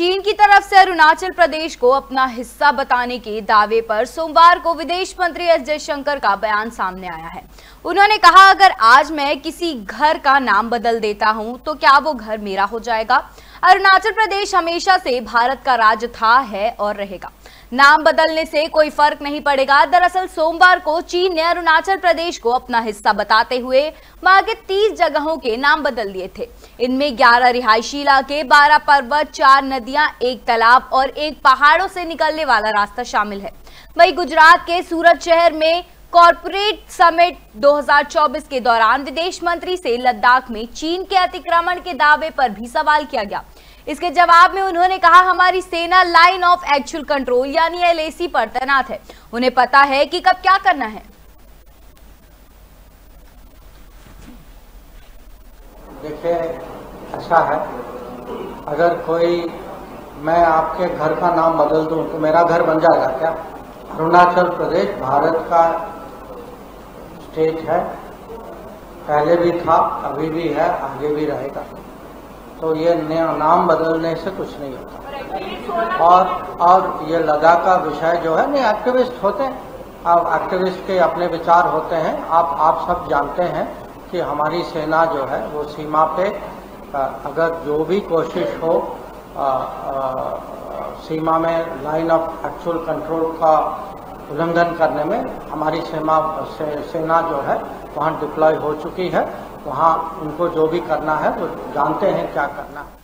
चीन की तरफ़ से अरुणाचल प्रदेश को अपना हिस्सा बताने के दावे पर सोमवार को विदेश मंत्री एस जयशंकर का बयान सामने आया है। उन्होंने कहा, अगर आज मैं किसी घर का नाम बदल देता हूँ तो क्या वो घर मेरा हो जाएगा? अरुणाचल प्रदेश हमेशा से भारत का राज्य था, है और रहेगा। नाम बदलने से कोई फ़र्क नहीं पड़ेगा। दरअसल सोमवार को चीन ने अरुणाचल प्रदेश को अपना हिस्सा बताते हुए वहाँ के 30 जगहों के नाम बदल दिए थे। इनमें 11 रिहायशी इलाके 12 पर्वत, चार नदियाँ, एक तालाब और एक पहाड़ों से निकलने वाला रास्ता शामिल है। वही गुजरात के सूरत शहर में कॉरपोरेट समिट 2024 के दौरान विदेश मंत्री से लद्दाख में चीन के अतिक्रमण के दावे पर भी सवाल किया गया। इसके जवाब में उन्होंने कहा, हमारी सेना लाइन ऑफ़ एक्चुअल कंट्रोल यानी एलएसी पर तैनात है। उन्हें पता है कि कब क्या करना है। देखिए अच्छा है। अगर कोई, मैं आपके घर का नाम बदल दूँ तो मेरा घर बन जाएगा क्या? अरुणाचल प्रदेश, भारत का स्टेट है। पहले भी था अभी भी है आगे भी रहेगा। तो ये नाम बदलने से कुछ नहीं होता। और और ये लद्दाख का विषय जो है नहीं एक्टिविस्ट होते हैं। अब एक्टिविस्ट के अपने विचार होते हैं। आप आप सब जानते हैं कि हमारी सेना जो है वो सीमा पे अगर जो भी कोशिश हो आ, आ, सीमा में लाइन ऑफ़ एक्चुअल कंट्रोल का उल्लंघन करने में हमारी सेना से, सेना जो है वहाँ डिप्लॉय हो चुकी है। वहाँ उनको जो भी करना है वो जानते हैं क्या करना है।